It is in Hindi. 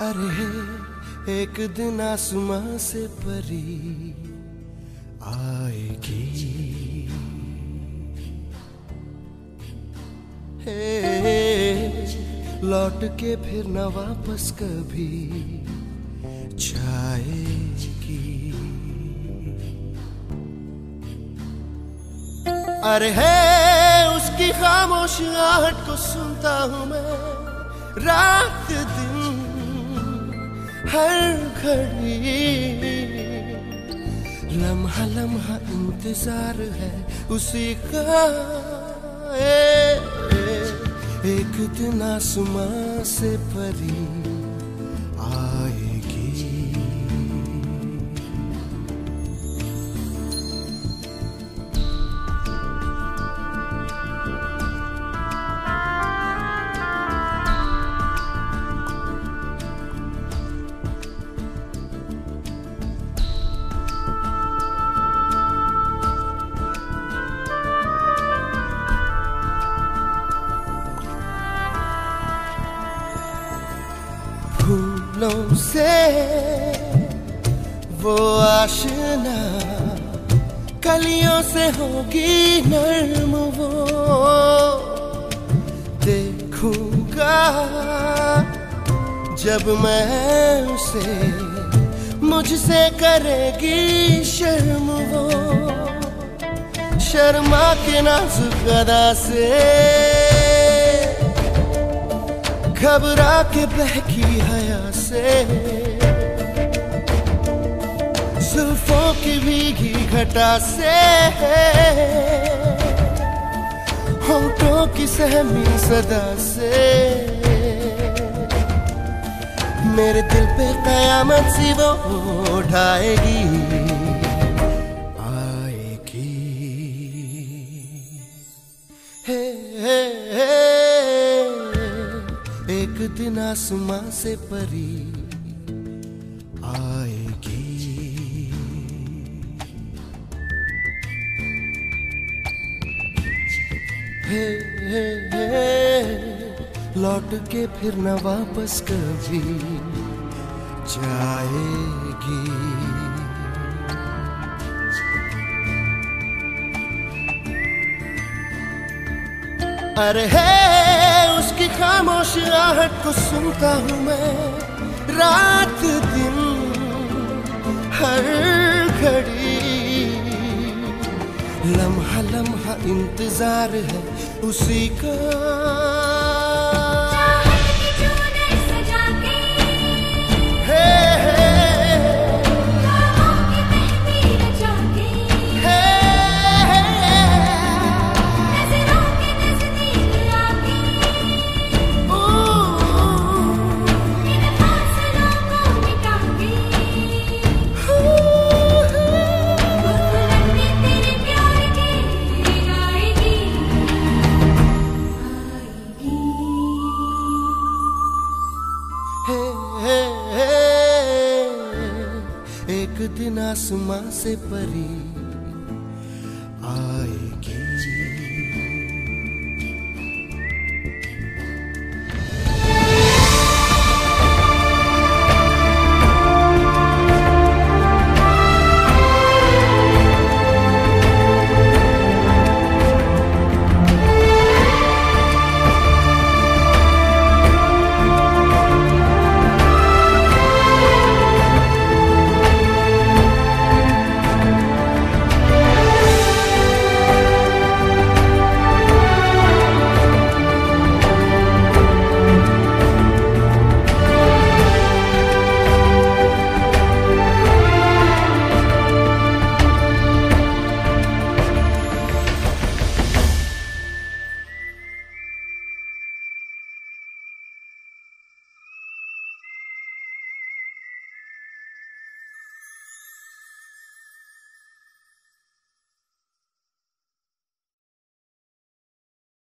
अरे एक दिन आसमां से परी आएगी। हे, लौट के फिर न वापस कभी जाएगी। अरे है, उसकी खामोश आहट को सुनता हूँ मैं। रात दिन हर घड़ी। लम्हा लम्हा इंतज़ार है उसी का। ए, ए, एक दिन आसमां से परी। फूलों से वो आशना कलियों से होगी नर्म वो। देखूँगा जब मैं उसे मुझसे करेगी शर्म वो। शर्मा के नाजुक अदा से घबरा के बहकी हया से। जुल्फों की भीगी घटा से। होठों की सहमी सदा से। मेरे दिल पे कयामत सी वो उठाएगी। आएगी। हे हे हे। दिन आसमां से परी आएगी। हे हे हे, लौट के फिर न वापस कभी जाएगी। अरे, है खामोश आहट को सुनता हूँ मैं। रात दिन हर घड़ी। लम्हा लम्हा इंतज़ार है उसी का। एक दिन आसमां से परी आएगी